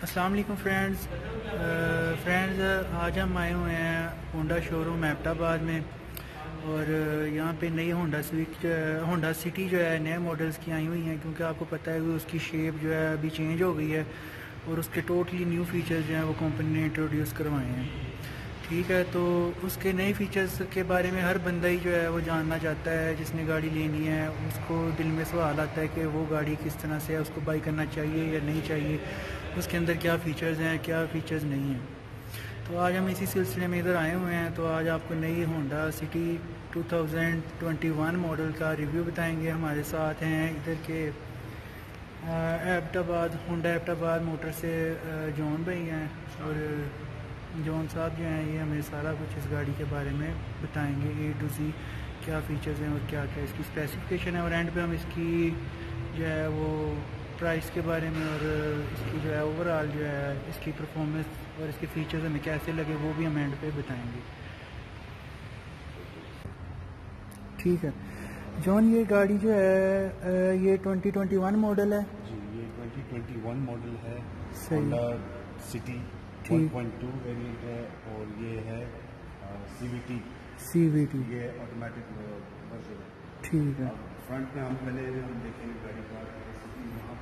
वालेकुम friends. Friends, आज हम आए हुए हैं होंडा शोरूम एबटाबाद में और यहाँ पे नई होंडा स्विच होंडा सिटी जो है, नए मॉडल्स की आई हुई हैं क्योंकि आपको पता है कि उसकी शेप जो है अभी चेंज हो गई है और उसके टोटली न्यू फीचर्स जो हैं वो कंपनी ने इंट्रोड्यूस करवाए हैं। ठीक है तो उसके नए फीचर्स के बारे में हर बंदा ही जो है वो जानना चाहता है, जिसने गाड़ी लेनी है, उसको दिल में सवाल आता है कि वो गाड़ी किस तरह से है, उसको बाई करना चाहिए या नहीं चाहिए। उसके अंदर क्या फ़ीचर्स हैं, क्या फ़ीचर्स नहीं हैं। तो आज हम इसी सिलसिले में इधर आए हुए हैं। तो आज आपको नई होंडा सिटी 2021 मॉडल का रिव्यू बताएँगे। हमारे साथ हैं इधर के एबटाबाद होंडा एबटाबाद मोटर से जॉन भाई हैं। और जॉन साहब जो हैं, ये हमें सारा कुछ इस गाड़ी के बारे में बताएँगे। ए टू सी क्या फ़ीचर्स हैं और क्या क्या इसकी स्पेसिफिकेशन है। और एंड पे हम इसकी जो है वो प्राइस के बारे में और इसकी जो है ओवरऑल जो है इसकी परफॉर्मेंस और इसके फीचर्स हमें कैसे लगे वो भी हम एंड पे बताएँगे। ठीक है। जॉन ये गाड़ी जो है ये 2021 मॉडल है? जी ये 2021 मॉडल है। सही। सिटी 1.2 वेरिएंट है और ये है सीवीटी सी वी टी ये ऑटोमेटिक वर्जन है। ठीक है। फ्रंट में हम पहले हम देखेंगे गाड़ी का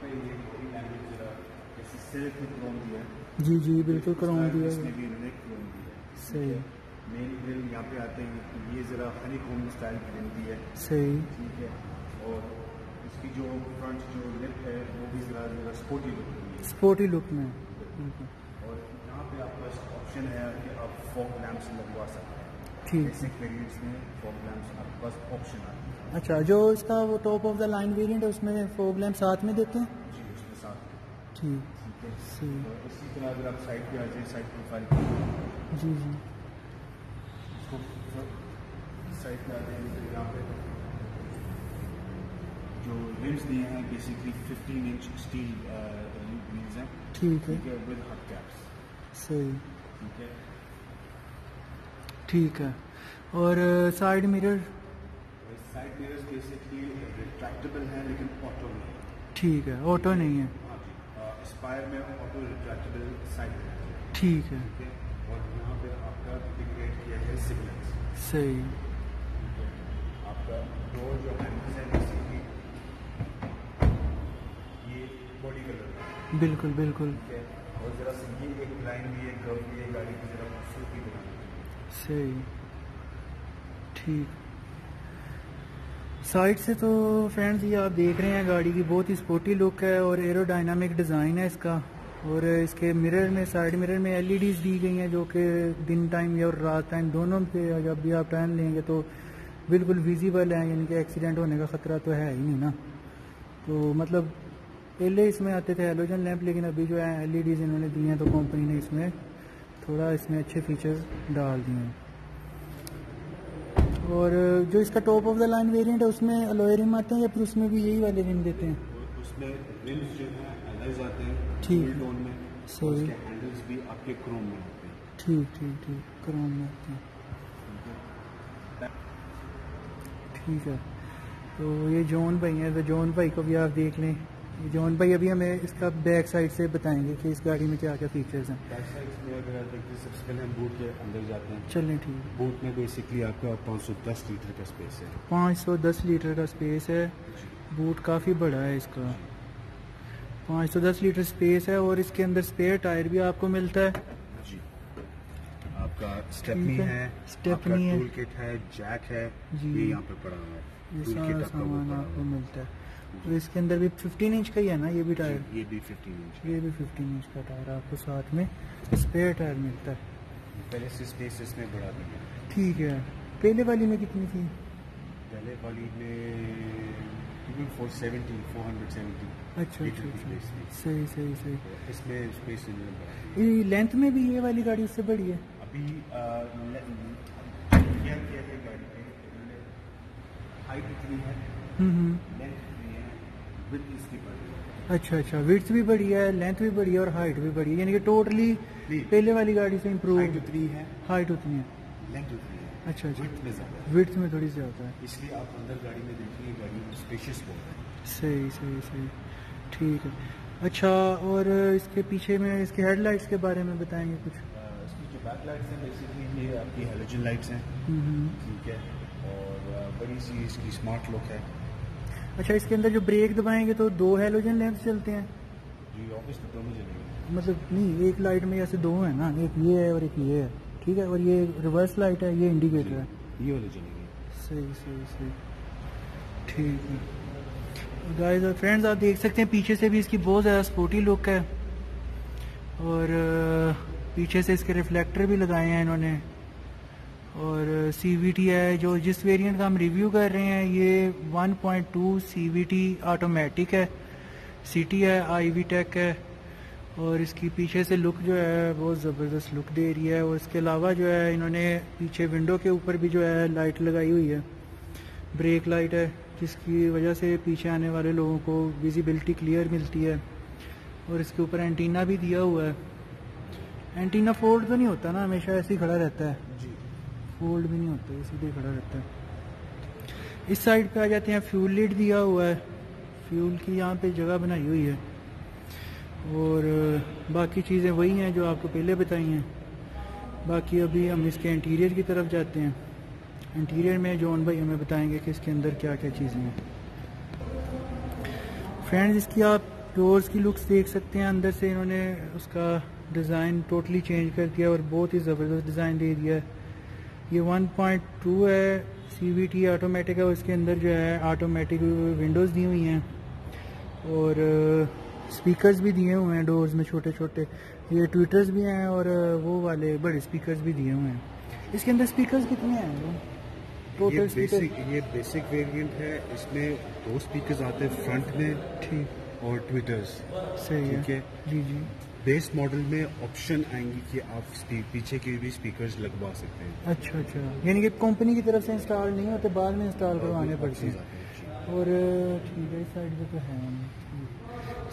पे ये बॉडी लैंग्वेज जरा जैसे सिर्फ़ क्रोम दिया जी जी बिल्कुल करों दिया इसमें है। भी इन्होंने क्रोम दिया सही। मेन ग्रिल यहाँ पे आते हैं ये जरा हनी कोम स्टाइल ग्रिल दी है। सही। ठीक है? और इसकी जो फ्रंट जो लिप है वो भी जरा जरा स्पोर्टी लुक है। स्पोर्टी लुक में। और यहाँ पे आपका ऑप्शन है कि आप फॉक लैंप्स लगवा सकते हैं। ठीक। वेरिएंट्स में फॉग लैंप्स आपके पास ऑप्शन आते हैं। अच्छा जो इसका वो top of the line variant है उसमें फोग लैम्प साथ में देते हैं? जी साथ ठीक ठीक है। तो इसी तरह अगर आप साइड पे आ जाए साइड प्रोफ़ाइल जी जी। इसको साइड पे आ जाएँगे तो यहाँ पे जो रिम्स दिए हैं बेसिकली 15 इंच स्टील हैं। ठीक है। ठीक है विद हट कैप्स सही। ठीक है। ठीक है। और side mirror side mirrors basically retractable हैं लेकिन ऑटो में ठीक है ऑटो नहीं है। हाँ स्पायर में ऑटो रिट्रैक्टेबल साइड ठीक है। और यहाँ पे आपका इंटीग्रेट किया है सिग्नल्स सही। आपका डोर जो है ये बॉडी कलर बिल्कुल बिल्कुल। और जरा सी ये एक लाइन भी है कर्व भी है गाड़ी की जरा खूबसूरती सही। ठीक। साइड से तो फ्रेंड्स ये आप देख रहे हैं गाड़ी की, बहुत ही स्पोर्टी लुक है और एरोडायनामिक डिज़ाइन है इसका। और इसके मिरर में साइड मिरर में एलईडीज दी गई हैं जो कि दिन टाइम या और रात टाइम दोनों पे जब भी आप टाइम लेंगे तो बिल्कुल विजिबल है, यानी कि एक्सीडेंट होने का ख़तरा तो है ही नहीं ना। तो मतलब पहले इसमें आते थे हेलोजन लैंप लेकिन अभी जो है एलईडीज इन्होंने दी हैं तो कंपनी ने इसमें थोड़ा इसमें अच्छे फीचर्स डाल दिए हैं। और जो इसका top of the line variant है उसमें अलॉय रिम आते हैं या फिर उसमें भी यही वाले रिम देते हैं? उसमें रिम्स जो है अलग आते हैं ठीक। है। टोन में सही। उसके हैंडल्स भी आपके क्रोम में हैं। ठीक ठीक ठीक क्रोम में आते हैं? ठीक है। तो ये जॉन भाई हैं तो जॉन भाई को भी आप देख लें। जॉन भाई अभी हमें इसका बैक साइड से बताएँगे कि इस गाड़ी में क्या क्या फीचर्स हैं। बैक साइड में अगर आप देखते सबसे पहले हम बूट के अंदर जाते हैं। चलें ठीक है। बूट में बेसिकली आपका 510 लीटर का स्पेस है। 510 लीटर का स्पेस है। बूट काफ़ी बड़ा है इसका। 510 लीटर स्पेस है और इसके अंदर स्पेयर टायर भी आपको मिलता है। आपका स्टेपनी है। है स्टेपनी है। टूल किट है जैक है। ये यहाँ पे पड़ा हुआ है। टूल सारा सामान आपको मिलता है। और इसके अंदर भी 15 इंच का ही है ना ये भी टायर ये भी 15 इंच ये भी 15 इंच का टायर आपको साथ में स्पेयर टायर मिलता है। पहले से स्पेस इसमें बढ़ा दिया ठीक है। पहले वाली में कितनी थी? पहले वाली में तकरीबन 470 470 अच्छा लीटर अच्छा अच्छा। सही सही सही। तो इसमें स्पेस ये लेंथ में भी ये वाली गाड़ी उससे बड़ी है? अभी आ, क्या किया है गाड़ी पे हाइट इतनी है। हम्म हम्म। लेंथ इतनी है विथ इसकी बढ़ी अच्छा अच्छा. विड्थ भी बढ़ी है लेंथ भी बढ़ी है और हाइट भी बढ़ी है. यानी कि टोटली पहले वाली गाड़ी से इम्प्रूव हाइट उतनी है. हाइट उतनी है. लेंथ उतनी है. अच्छा अच्छा. विथ में ज़्यादा है. विड्थ में थोड़ी ज़्यादा है. इसलिए आप अंदर गाड़ी में देखिए गाड़ी स्पेशियस बहुत है. सही सही सही. ठीक है. अच्छा और इसके पीछे में इसके हेडलाइट्स के बारे में बताएँगे कुछ? इसकी जो बैक लाइट्स हैं बेसिकली ये आपकी हेलोजन लाइट्स हैं. हम्म। ठीक है. और बड़ी सी इसकी स्मार्ट लुक है. अच्छा इसके अंदर जो ब्रेक दबाएँगे तो दो हेलोजन लैंप चलते हैं। जी ऑफ़िस में दोनों जलेंगे। मतलब नहीं एक लाइट में जैसे दो है ना एक ये है और एक ये है ठीक है? और ये रिवर्स लाइट है ये इंडिकेटर है। ये वाले चलेंगे सही सही सही। ठीक है। गाइस और फ्रेंड्स आप देख सकते हैं पीछे से भी इसकी बहुत ज़्यादा स्पोर्टी लुक है। और पीछे से इसके रिफ्लेक्टर भी लगाए हैं इन्होंने। और सीवीटी है, जो जिस वेरिएंट का हम रिव्यू कर रहे हैं, ये 1.2 सी ऑटोमेटिक है सिटी है आईवी टेक है, और इसकी पीछे से लुक जो है बहुत ज़बरदस्त लुक दे रही है, और इसके अलावा जो है, इन्होंने पीछे विंडो के ऊपर भी जो है लाइट लगाई हुई है ब्रेक लाइट है, जिसकी वजह से पीछे आने वाले लोगों को विजिबिलिटी क्लियर मिलती है, और इसके ऊपर एंटीना भी दिया हुआ है। एंटीना फोल्ड तो नहीं होता ना, हमेशा ऐसे ही खड़ा रहता है। फोल्ड भी नहीं होता ये सीधे खड़ा रहता है। इस साइड पे आ जाते हैं, फ्यूल लिड दिया हुआ है। फ्यूल की यहाँ पे जगह बनाई हुई है। और बाकी चीज़ें वही हैं जो आपको पहले बताई हैं। बाकी अभी हम इसके इंटीरियर की तरफ़ जाते हैं। इंटीरियर में जॉन भाई हमें बताएँगे कि इसके अंदर क्या क्या चीज़ें हैं। फ्रेंड्स इसकी आप डोर्स की लुक्स देख सकते हैं। अंदर से इन्होंने उसका डिज़ाइन टोटली चेंज कर दिया और बहुत ही ज़बरदस्त डिज़ाइन दे दिया है। ये 1.2 है सीबीटी ऑटोमेटिक है इसके अंदर जो है ऑटोमेटिक विंडोज़ दी हुई हैं। और स्पीकर्स भी दिए हुए हैं डोर्स में छोटे छोटे ये ट्विटर्स भी हैं और वो वाले बड़े स्पीकर्स भी दिए हुए हैं। इसके अंदर स्पीकर्स कितने हैं? ये टोटल बेसिक ये बेसिक वेरिएंट है। इसमें दो स्पीकर्स आते हैं फ्रंट में ठीक। और ट्विटर्स सही है? जी जी। बेस मॉडल में ऑप्शन आएँगी कि आप पीछे के भी स्पीकर्स लगवा सकते हैं। अच्छा अच्छा। यानी कि कंपनी की तरफ़ से इंस्टॉल नहीं होते बाद में इंस्टॉल करवाने पड़ते हैं। और ठीक है इस साइड पे तो है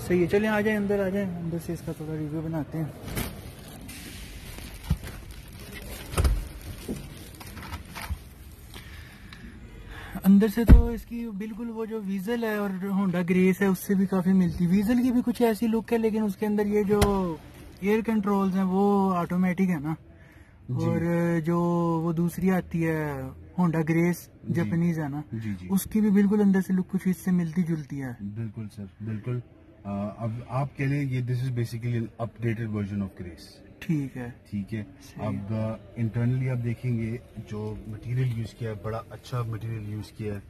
सही है। चलिए आ जाए अंदर आ जाए। अंदर से इसका थोड़ा रिव्यू बनाते हैं। अंदर से तो इसकी बिल्कुल वो जो वीजल है और होंडा ग्रेस है उससे भी काफ़ी मिलती वीजल की भी कुछ ऐसी लुक है लेकिन उसके अंदर ये जो एयर कंट्रोल्स हैं वो ऑटोमेटिक है ना। और जो वो दूसरी आती है होंडा ग्रेस। जापानीज है ना जी जी। उसकी भी बिल्कुल अंदर से लुक कुछ इससे मिलती जुलती है। बिल्कुल सर बिल्कुल। अ, अब आपके लिए ये this is basically updated version of Grace ठीक है। ठीक है। अब इंटरनली आप देखेंगे जो मटेरियल यूज़ किया है बड़ा अच्छा मटेरियल यूज़ किया है।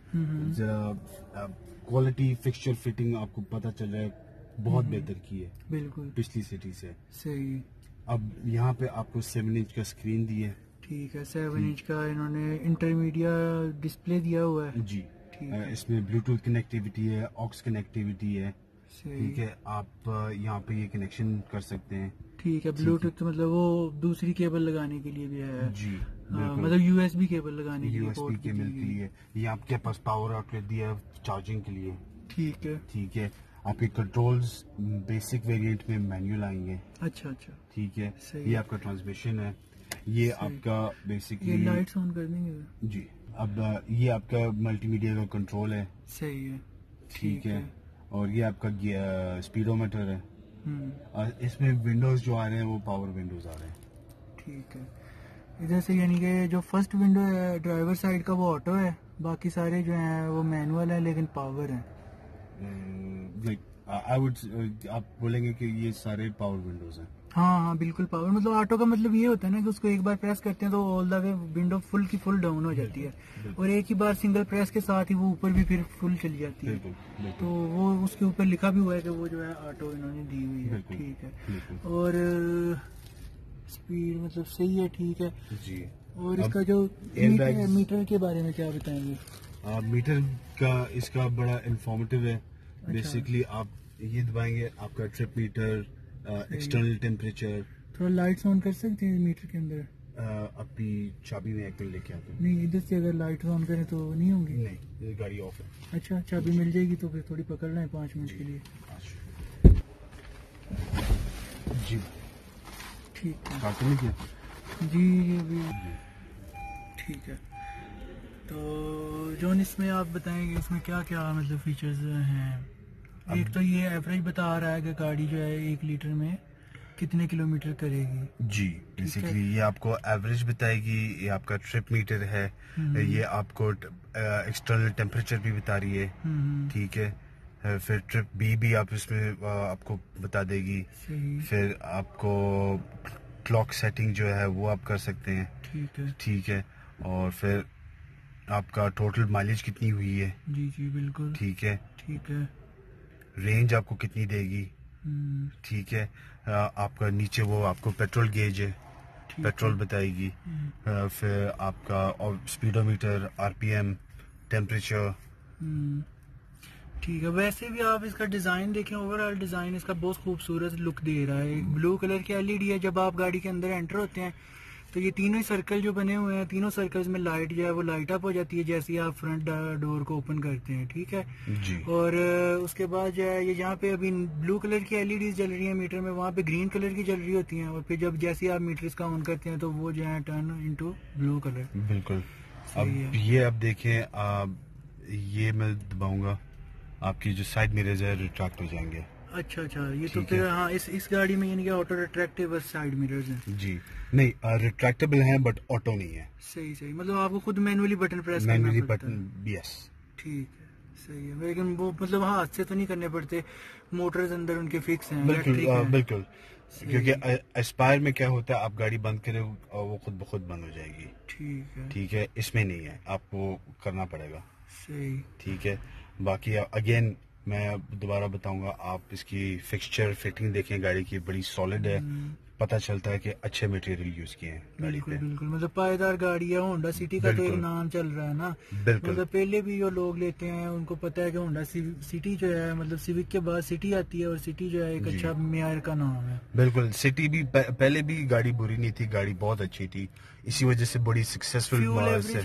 जरा क्वालिटी फिक्सचर फिटिंग आपको पता चल रहा है बहुत बेहतर की है। बिल्कुल। पिछली सिटी से। सही। अब यहाँ पे आपको सेवन इंच का स्क्रीन दी है। ठीक है सेवन इंच का इन्होंने इंटरमीडिया डिस्प्ले दिया हुआ है। जी। ठीक है। इसमें ब्लूटूथ कनेक्टिविटी है ऑक्स कनेक्टिविटी है। ठीक है आप यहाँ पे ये कनेक्शन कर सकते हैं। ठीक है ब्लूटूथ मतलब वो दूसरी केबल लगाने के लिए भी है। जी हाँ, मतलब यूएसबी केबल लगाने के लिए यूएसबी केबल के लिए। ये आपके पास पावर आउटलेट दिया है चार्जिंग के लिए। ठीक है। ठीक है। आपके कंट्रोल्स बेसिक वेरिएंट में मैनुअल आएँगे। अच्छा अच्छा। ठीक है। ये आपका ट्रांसमिशन है। ये। आपका ये बेसिकली लाइट्स ऑन कर देंगे। जी। अब ये आपका मल्टीमीडिया का कंट्रोल है। सही है। ठीक है। और ये आपका स्पीडोमीटर है। और इसमें विंडोज़ जो आ रहे हैं वो पावर विंडोज़ आ रहे हैं। ठीक है। इधर से यानी कि जो फ़र्स्ट विंडो है ड्राइवर साइड का वो ऑटो है बाकी सारे जो हैं वो मैनुअल है लेकिन पावर है। लाइक आई वुड आप बोलेंगे कि ये सारे पावर विंडोज़ हैं। हाँ हाँ बिल्कुल पावर मतलब ऑटो का मतलब ये होता है ना कि उसको एक बार प्रेस करते हैं तो all the way window full की फुल डाउन हो जाती है। और एक ही बार सिंगल प्रेस के साथ ही वो ऊपर भी फिर फुल चली जाती है। तो वो उसके ऊपर लिखा भी हुआ है कि वो जो है ऑटो इन्होंने दी हुई है। ठीक है। और स्पीड मतलब सही है ठीक है। जी। और इसका जो मीटर, मीटर के बारे में क्या बताएँगे? मीटर का इसका बड़ा इन्फॉर्मेटिव है। अच्छा। बेसिकली आप ये दबाएँगे आपका ट्रिप मीटर एक्सटर्नल टेम्परेचर थोड़ा लाइट्स ऑन कर सकते हैं मीटर के अंदर? अपनी चाबी में एक लेके आते हैं। नहीं इधर से अगर लाइट्स ऑन करें तो नहीं होंगी? नहीं गाड़ी ऑफ़ है। अच्छा चाबी मिल जाएगी तो फिर थोड़ी पकड़ लें पाँच मिनट के लिए। जी। ठीक है। किया? जी ये भी ठीक है। तो जोन इसमें आप बताएँगे इसमें क्या क्या मतलब फीचर्स हैं? एक तो ये एवरेज बता रहा है कि गाड़ी जो है एक लीटर में कितने किलोमीटर करेगी। जी बेसिकली ये आपको एवरेज बताएगी ये आपका ट्रिप मीटर है हम्म। ये आपको एक्सटर्नल टेम्परेचर भी बता रही है। हम्म, ठीक है? फिर ट्रिप बी भी आप इसमें आपको बता देगी। फिर आपको क्लॉक सेटिंग जो है वो आप कर सकते हैं। ठीक है। ठीक है? और फिर आपका टोटल माइलेज कितनी हुई है? जी जी बिल्कुल। ठीक है? ठीक है। रेंज आपको कितनी देगी? हम्म, ठीक है। आपका नीचे वो आपको पेट्रोल गेज है पेट्रोल बताएगी। हम्म, फिर आपका और स्पीडोमीटर आरपीएम टेम्परेचर हम्म, ठीक है वैसे भी आप इसका डिज़ाइन देखें ओवरऑल डिज़ाइन इसका बहुत खूबसूरत लुक दे रहा है। ब्लू कलर की एलईडी है जब आप गाड़ी के अंदर एंटर होते हैं तो ये तीनों ही सर्कल जो बने हुए हैं तीनों सर्कल्स में लाइट जो है वो लाइट अप हो जाती है जैसे ही आप फ्रंट डोर को ओपन करते हैं ठीक है? जी। और उसके बाद जो है ये जहाँ पे अभी ब्लू कलर की एलईडी जल रही है मीटर में वहाँ पे ग्रीन कलर की जल रही होती है। और फिर जब जैसे आप मीटर इसका ऑन करते हैं तो वो जो है टर्न इनटू ब्लू कलर बिल्कुल। अब। ये आप देखें आप ये मैं दबाऊँगा आपकी जो साइड मिरर्स है रिट्रैक्ट हो जाएँगे। अच्छा अच्छा ये तो फिर हाँ। इस इस गाड़ी में यानी कि ऑटो रिट्रैक्टिव साइड मिरर्स हैं। जी। नहीं रिट्रैक्टेबल है बट ऑटो नहीं है। सही सही। मतलब आपको खुद मैनुअली बटन प्रेस करना मैनुअली बटन यस ठीक है सही है। लेकिन वो मतलब हाथ से तो नहीं करने पड़ते। मोटर्स अंदर उनके फिक्स हैं बिल्कुल अ, बिल्कुल। क्योंकि एस्पायर में क्या होता है आप गाड़ी बंद करें और वो खुद ब खुद बंद हो जाएगी। ठीक है। ठीक है इसमें नहीं है आपको करना पड़ेगा। सही। ठीक है बाकी अगेन मैं दोबारा बताऊँगा आप इसकी फिक्सचर फिटिंग देखें गाड़ी की बड़ी सॉलिड है। हम्म, पता चलता है कि अच्छे मटेरियल यूज़ किए हैं गाड़ी बिल्कुल पे। बिल्कुल। मतलब पायदार गाड़ी है होंडा सिटी का तो एक नाम चल रहा है ना। बिल्कुल। मतलब पहले भी जो लोग लेते हैं उनको पता है कि होंडा सिटी जो है मतलब सिविक के बाद सिटी आती है और सिटी जो है एक अच्छा मेयर का नाम है। बिल्कुल। सिटी भी पहले भी गाड़ी बुरी नहीं थी गाड़ी बहुत अच्छी थी। इसी वजह से बड़ी सक्सेसफुल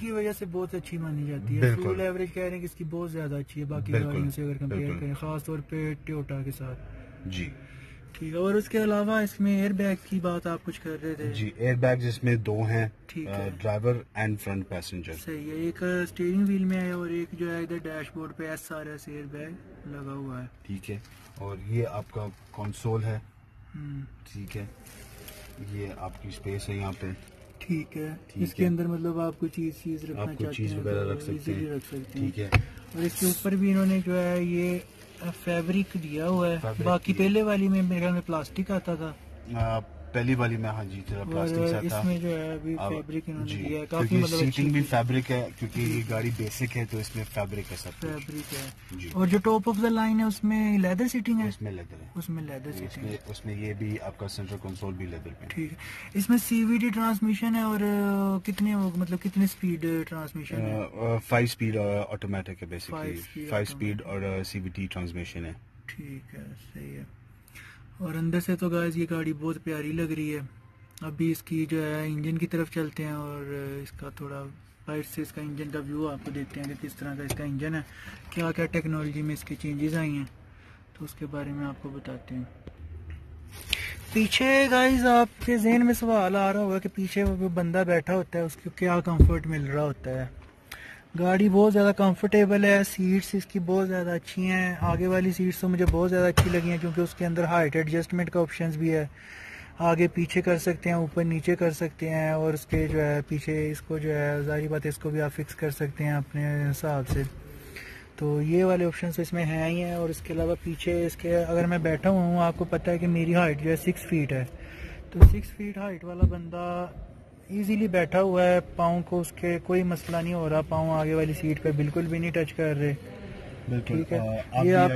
की वजह से बहुत अच्छी मानी जाती है। फ्यूल एवरेज कह रहे हैं कि इसकी बहुत ज़्यादा अच्छी है बाकी गाड़ियों से अगर कंपेयर करें खास तौर पे टोयोटा के साथ। जी। ठीक है और उसके अलावा इसमें एयर बैग की बात आप कुछ कर रहे थे? जी एयर बैग इसमें दो हैं ठीक है। ड्राइवर एंड फ्रंट पैसेंजर सही है एक स्टीयरिंग व्हील में है और एक जो है इधर डैशबोर्ड पे S R S air bag लगा हुआ है। ठीक है और ये आपका कंसोल है। हम्म, ठीक है ये आपकी स्पेस है यहाँ पे। ठीक है ठीक इसके है। अंदर मतलब आप कोई चीज़ चीज़ रखना चाहते तो हैं। रख सकते हैं। ठीक है। और इसके ऊपर भी इन्होंने जो है ये फैब्रिक दिया हुआ है। बाकी पहले वाली में मेरे में प्लास्टिक आता था। पहली वाली में हाँ जी जरा प्लास्टिक सा था। इसमें जो है अभी फैब्रिक इन्होंने दिया है। काफ़ी क्योंकि मतलब सीटिंग भी फैब्रिक है क्योंकि ये गाड़ी बेसिक है तो इसमें फैब्रिक है सब फैब्रिक है। और जो टॉप ऑफ़ द लाइन है उसमें लेदर सीटिंग है? इसमें लेदर है। उसमें लेदर सीटिंग है। उसमें ये भी आपका सेंट्रल कंसोल भी लेदर पे ठीक है। इसमें सीवीडी ट्रांसमिशन है और कितने मतलब कितने स्पीड ट्रांसमिशन है? फाइव स्पीड ऑटोमेटिक है बेसिकली फाइव स्पीड और सीवीटी ट्रांसमिशन है। ठीक है सही है। और अंदर से तो गाइस ये गाड़ी बहुत प्यारी लग रही है। अभी इसकी जो है इंजन की तरफ़ चलते हैं और इसका थोड़ा बाइट से इसका इंजन का व्यू आपको देते हैं कि किस तरह का इसका इंजन है। क्या क्या टेक्नोलॉजी में इसकी चेंजेस आई हैं तो उसके बारे में आपको बताते हैं। पीछे गाइस आपके जहन में सवाल आ रहा होगा कि पीछे वो बंदा बैठा होता है, उसको क्या कंफर्ट मिल रहा होता है? गाड़ी बहुत ज़्यादा कंफर्टेबल है सीट्स इसकी बहुत ज़्यादा अच्छी हैं। आगे वाली सीट्स तो मुझे बहुत ज़्यादा अच्छी लगी हैं, क्योंकि उसके अंदर हाइट एडजस्टमेंट का ऑप्शंस भी है। आगे पीछे कर सकते हैं, ऊपर नीचे कर सकते हैं, और उसके जो है, पीछे इसको जो है जारी बात इसको भी आप फिक्स कर सकते हैं अपने हिसाब से। तो ये वाले ऑप्शन तो इसमें हैं ही हैं, और इसके अलावा पीछे इसके, अगर मैं बैठा हुआ हूँ, आपको पता है कि मेरी हाइट जो है सिक्स फीट है। तो सिक्स फीट हाइट वाला बंदा इजीली बैठा हुआ है पाँव को उसके कोई मसला नहीं हो रहा पाँव आगे वाली सीट पे बिल्कुल भी नहीं टच कर रहे। बिल्कुल ठीक है। आप ये आप-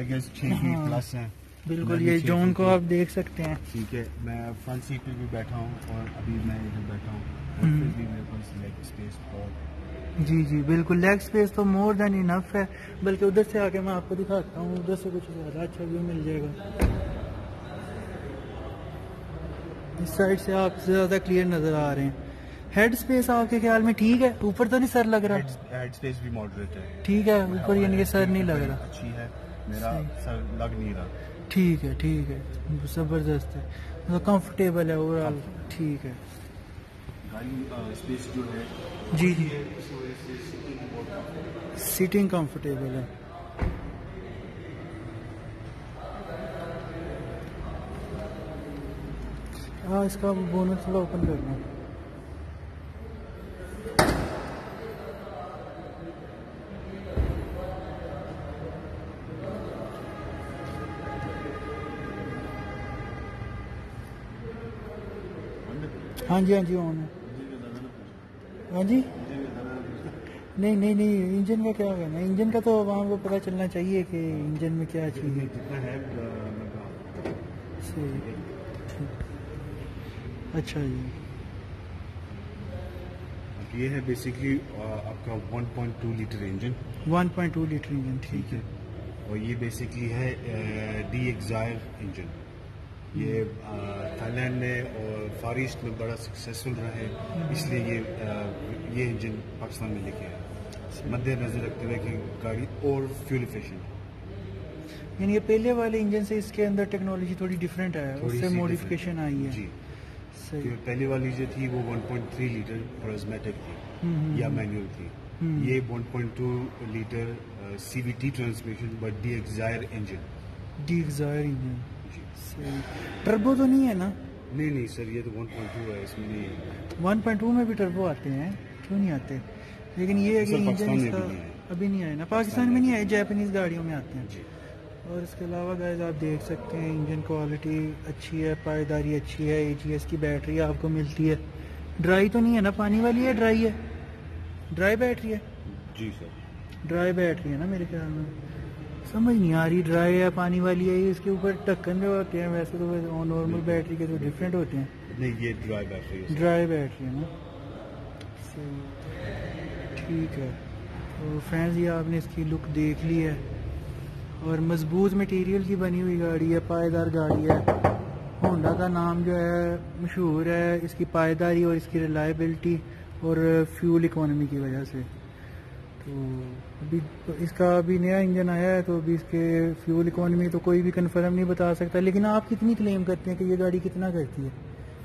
हाँ। प्लस हैं। बिल्कुल ये जोन को आप देख सकते हैं। ठीक है मैं फ्रंट सीट पे भी बैठा हूँ और अभी मैं इधर बैठा हूँ। हम्म। जी जी बिल्कुल लेग स्पेस तो मोर देन इनफ है। बल्कि उधर से आके मैं आपको दिखाता हूँ उधर से कुछ ज़्यादा अच्छा व्यू मिल जाएगा। इस साइड से आप ज़्यादा क्लियर नज़र आ रहे हैं। हेड स्पेस आपके ख्याल में ठीक है? ऊपर तो नहीं सर लग रहा? हेड स्पेस भी मॉडरेट है। ठीक है ऊपर यानी कि सर नहीं लग रहा। अच्छी है मेरा सर लग नहीं रहा। ठीक है ठीक है। ज़बरदस्त है। मतलब कंफर्टेबल है ओवरऑल ठीक है। स्पेस uh, जो है जी जी। सीटिंग कंफर्टेबल है। हाँ। इसका बोनस थोड़ा ओपन करना हाँ जी हाँ जी ऑन है हाँ जी नहीं नहीं नहीं इंजन का क्या करना है इंजन का तो वहाँ को पता चलना चाहिए कि इंजन में क्या चीज़ है है अच्छा जी ये है बेसिकली आपका 1.2 लीटर इंजन 1.2 लीटर इंजन ठीक है और ये बेसिकली है डी एक्सायर इंजन ये थाईलैंड में और फार ईस्ट में बड़ा सक्सेसफुल रहा है इसलिए ये आ, ये इंजन पाकिस्तान में लेके आया। मद्देनजर रखते हुए कि गाड़ी और फ्यूल इफिशिएंट यानी ये पहले वाले इंजन से इसके अंदर टेक्नोलॉजी थोड़ी डिफरेंट है उससे मॉडिफिकेशन आई है। जी। सही। पहली वाली जो थी वो 1.3 लीटर प्रोजमेटिक थी हम्म, या मैनुअल थी। हम्म। ये 1.2 litre CVT transmission but the एक्सायर engine the Dzire engine सही। टर्बो तो नहीं है ना? नहीं नहीं सर ये तो 1.2 है इसमें नहीं है। 1.2 में भी टर्बो आते हैं क्यों नहीं आते? लेकिन ये है कि इंजन इसका अभी नहीं आया ना। पाकिस्तान में नहीं आए जापानीज गाड़ियों में आते हैं। और इसके अलावा गाइस आप देख सकते हैं इंजन क्वालिटी अच्छी है पायदारी अच्छी है ए की बैटरी आपको मिलती है। ड्राई तो नहीं है ना? पानी वाली है ड्राई है? ड्राई बैटरी है? जी सर। ड्राई बैटरी है ना मेरे ख्याल में? समझ नहीं आ रही ड्राई है पानी वाली है इसके ऊपर ढक्कन जो होते हैं। वैसे तो वैसे नॉर्मल बैटरी के तो डिफरेंट होते हैं। नहीं ये ड्राई बैटरी है। ड्राई बैटरी है ना? ठीक है। तो फ्रेंड्स ये आपने इसकी लुक देख ली है। और मज़बूत मटेरियल की बनी हुई गाड़ी है पायदार गाड़ी है। होंडा का नाम जो है मशहूर है इसकी पायदारी और इसकी रिलायबिलिटी और फ्यूल इकोनॉमी की वजह से। तो अभी तो इसका अभी नया इंजन आया है तो अभी इसके फ्यूल इकोनॉमी तो कोई भी कंफर्म नहीं बता सकता। लेकिन आप कितनी क्लेम करते हैं कि ये गाड़ी कितना करती है?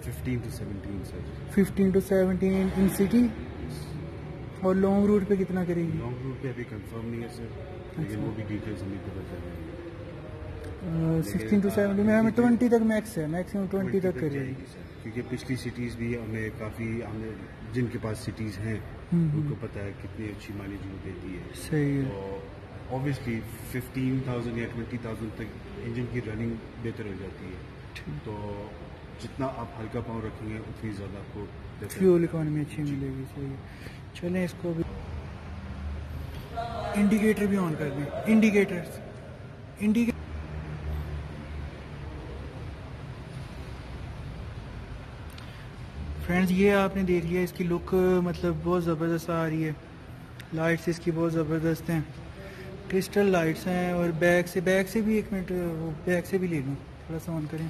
15 to 17 sir 15 to 17 in city और लॉन्ग रूट पे कितना करेगी? लॉन्ग रूट पे अभी कंफर्म नहीं है सर लेकिन वो भी डिटेल्स हमें पता चल सिक्सटीन टू सेवेंटी में हमें ट्वेंटी तक मैक्स है मैक्सिमम ट्वेंटी तक करेगी। क्योंकि पिछली सिटीज़ भी हमें काफ़ी हमें जिनके पास सिटीज़ हैं उनको पता है कितनी अच्छी माइलेज वो देती है। सही है। ऑब्वियसली 15,000 या 20,000 तक इंजन की रनिंग बेहतर हो जाती है। तो जितना आप हल्का पाँव रखेंगे उतनी ज़्यादा आपको फ्यूल इकोनॉमी अच्छी मिलेगी सही है। चलें इसको भी इंडिकेटर भी ऑन कर दें। इंडिकेटर्स इंडिकेटर फ्रेंड्स ये आपने देख लिया, इसकी लुक मतलब बहुत ज़बरदस्त आ रही है। लाइट्स इसकी बहुत ज़बरदस्त हैं। क्रिस्टल लाइट्स हैं और बैग से बैग से भी एक मिनट बैग से भी ले लूँ। थोड़ा सा ऑन करें।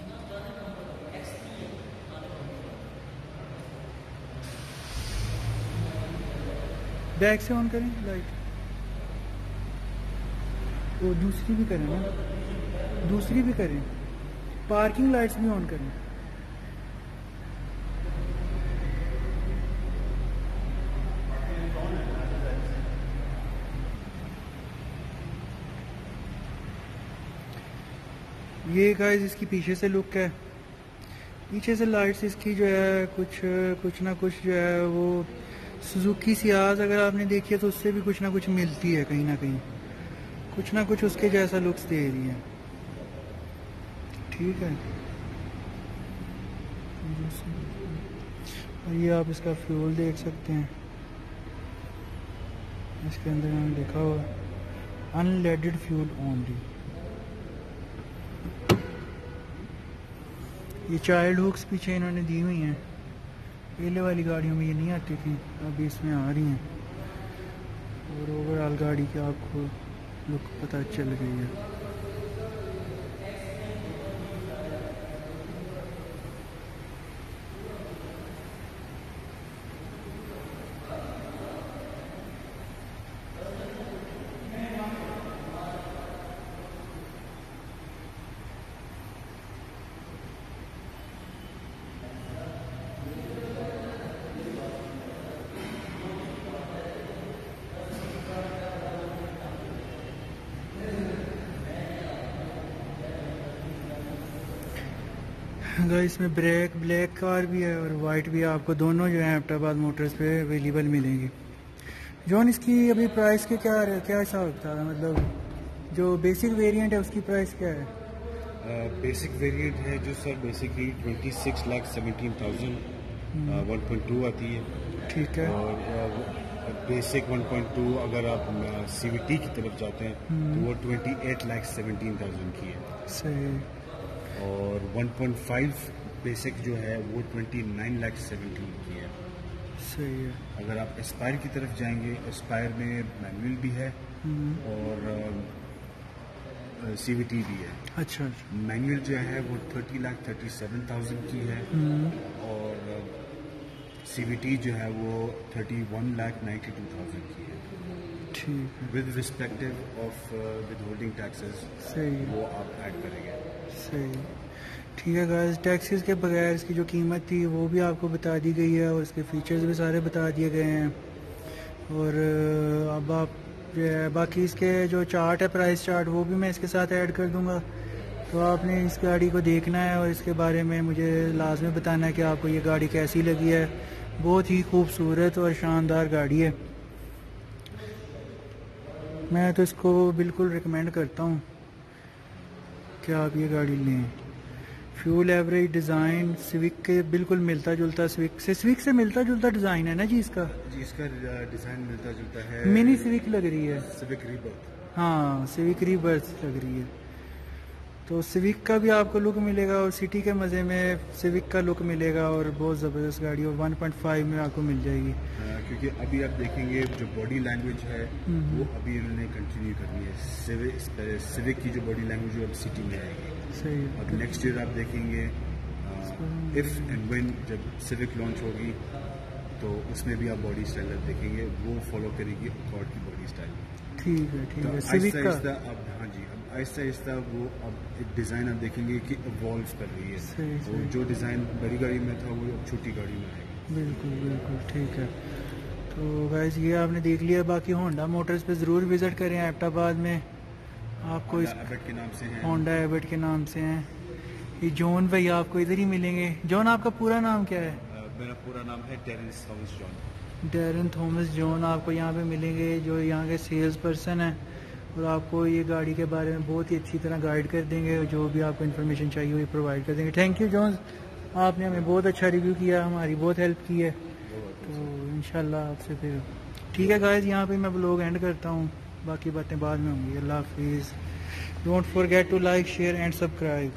बैक से ऑन करें लाइट वो दूसरी भी करें ना। दूसरी भी करें। पार्किंग लाइट्स भी ऑन करें। ये गाइस इसकी पीछे से लुक है। पीछे से लाइट्स इसकी जो है, कुछ कुछ ना कुछ जो है, वो सुजुकी सियाज अगर आपने देखी है तो उससे भी कुछ ना कुछ मिलती है कहीं ना कहीं। कुछ ना कुछ उसके जैसा लुक्स दे रही है। ठीक है। और ये आप इसका फ्यूल देख सकते हैं। इसके अंदर मैंने लिखा हुआ अनलेडेड फ्यूल ओनली ये चाइल्ड हुक्स पीछे इन्होंने दी हुई हैं। पहले वाली गाड़ियों में ये नहीं आती थी अभी इसमें आ रही हैं। और ओवरऑल गाड़ी की आपको लुक पता चल गई है। इसमें ब्लैक ब्लैक कार भी है और वाइट भी है। आपको दोनों जो है एबटाबाद मोटर्स पे अवेलेबल मिलेंगी। जॉन इसकी अभी प्राइस के क्या क्या हिसाब है मतलब जो बेसिक वेरिएंट है उसकी प्राइस क्या है? बेसिक uh, वेरिएंट है जो sir basically twenty six lakh seventeen thousand one point two आती है। ठीक है। और बेसिक वन पॉइंट टू अगर आप सी टी की तरफ़ जाते हैं हम्म। तो वो twenty eight lakh seventeen thousand की है। सही। और वन पॉइंट फाइव बेसिक जो है वो ट्वेंटी नाइन लाख सेवेंटीन की है। सही है। अगर आप एस्पायर की तरफ़ जाएँगे एस्पायर में मैनुअल भी है हम्म। और सी वी टी भी है। अच्छा अच्छा। मैनुअल जो है वो thirty lakh thirty seven thousand की है हम्म। और सी वी टी जो है वो thirty one lakh ninety two thousand की है। ठीक with respective of with holding taxes वो आप ऐड करेंगे। सही। ठीक है गाइस टैक्सीज के बगैर इसकी जो कीमत थी, वो भी आपको बता दी गई है और इसके फीचर्स भी सारे बता दिए गए हैं। और अब आप जो है, बाकी इसके जो चार्ट है प्राइस चार्ट वो भी मैं इसके साथ ऐड कर दूँगा। तो आपने इस गाड़ी को देखना है और इसके बारे में मुझे लाजमी बताना है कि आपको ये गाड़ी कैसी लगी है। बहुत ही खूबसूरत और शानदार गाड़ी है। मैं तो इसको बिल्कुल रिकमेंड करता हूँ। कि आप ये गाड़ी लें। फ्यूल एवरेज डिज़ाइन स्विक के बिल्कुल मिलता जुलता स्विक से स्विक से मिलता जुलता डिज़ाइन है ना जी इसका? जी इसका डिज़ाइन मिलता जुलता है। मिनी स्विक लग रही है। सिविक रिबर्थ हाँ सिविक रिबर्थ लग रही है। तो सिविक का भी आपको लुक मिलेगा और सिटी के मज़े में सिविक का लुक मिलेगा और बहुत ज़बरदस्त गाड़ी और 1.5 में आपको मिल जाएगी। क्योंकि अभी आप देखेंगे जो बॉडी लैंग्वेज है हम्म। वो अभी इन्होंने कंटिन्यू करनी है। सिविक सिविक की जो बॉडी लैंग्वेज है अब सिटी में आएगी। सही है। अब नेक्स्ट ईयर आप देखेंगे इफ़ एंड व्हेन जब सिविक लॉन्च होगी तो उसमें भी आप बॉडी स्टाइल देखेंगे वो फॉलो करेगी अकॉर्ड की बॉडी स्टाइल ठीक है ठीक तो है। सिविक का? हाँ आहिस्ता आहिस्ता वो अब एक डिज़ाइन आप देखेंगे कि इवॉल्व कर रही है। सही, तो सही। जो डिज़ाइन बड़ी गाड़ी में था वो अब छोटी गाड़ी में आएगी। बिल्कुल बिल्कुल ठीक है। तो गाइस ये आपने देख लिया बाकी होंडा मोटर्स पे ज़रूर विज़िट करें एबटाबाद में। आपको इस के नाम से है। होंडा एबट के नाम से हैं। ये जॉन भाई आपको इधर ही मिलेंगे। जॉन आपका पूरा नाम क्या है? मेरा पूरा नाम है Terence Thomas John Darren Thomas John आपको यहाँ पे मिलेंगे जो यहाँ के सेल्स पर्सन हैं। और आपको ये गाड़ी के बारे में बहुत ही अच्छी तरह गाइड कर देंगे और जो भी आपको इन्फॉर्मेशन चाहिए वही प्रोवाइड कर देंगे। थैंक यू जॉन्स आपने हमें बहुत अच्छा रिव्यू किया, हमारी बहुत हेल्प की है। तो इन आपसे फिर ठीक है गाइज़ यहाँ पे मैं ब्लॉग एंड करता हूँ। बाकी बातें बाद में होंगी। अल्लाह हाफिज़। Don't forget to like share and subscribe